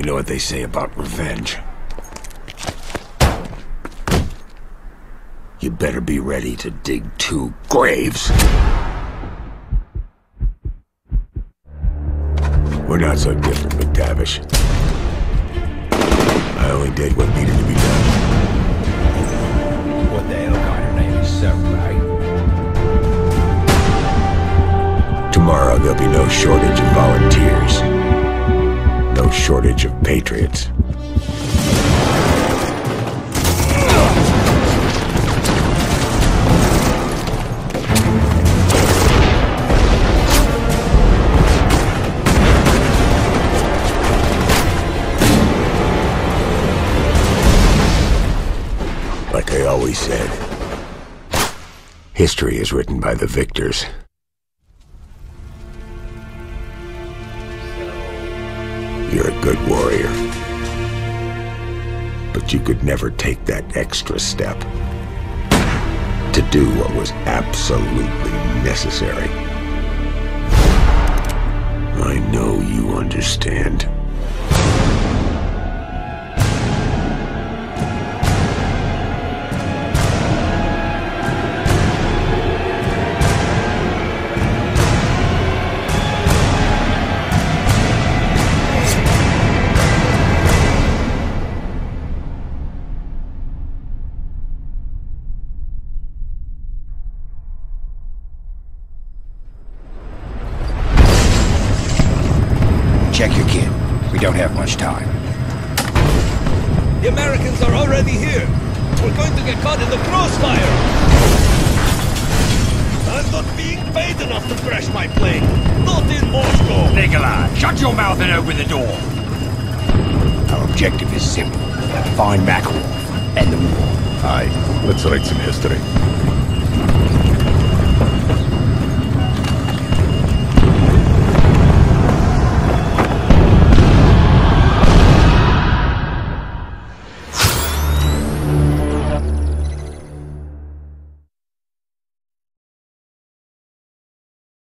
You know what they say about revenge. You better be ready to dig two graves. We're not so different, MacTavish. I only did what needed to be done. What the hell kind of name is Samurai? Tomorrow there'll be no shortage of volunteers. Shortage of patriots. Like I always said, history is written by the victors. You're a good warrior. But you could never take that extra step to do what was absolutely necessary. I know you understand. Check your kit. We don't have much time. The Americans are already here. We're going to get caught in the crossfire. I'm not being paid enough to crash my plane. Not in Moscow. Nikolai, shut your mouth and open the door. Our objective is simple. Find Makarov and the war. Aye, let's write some history.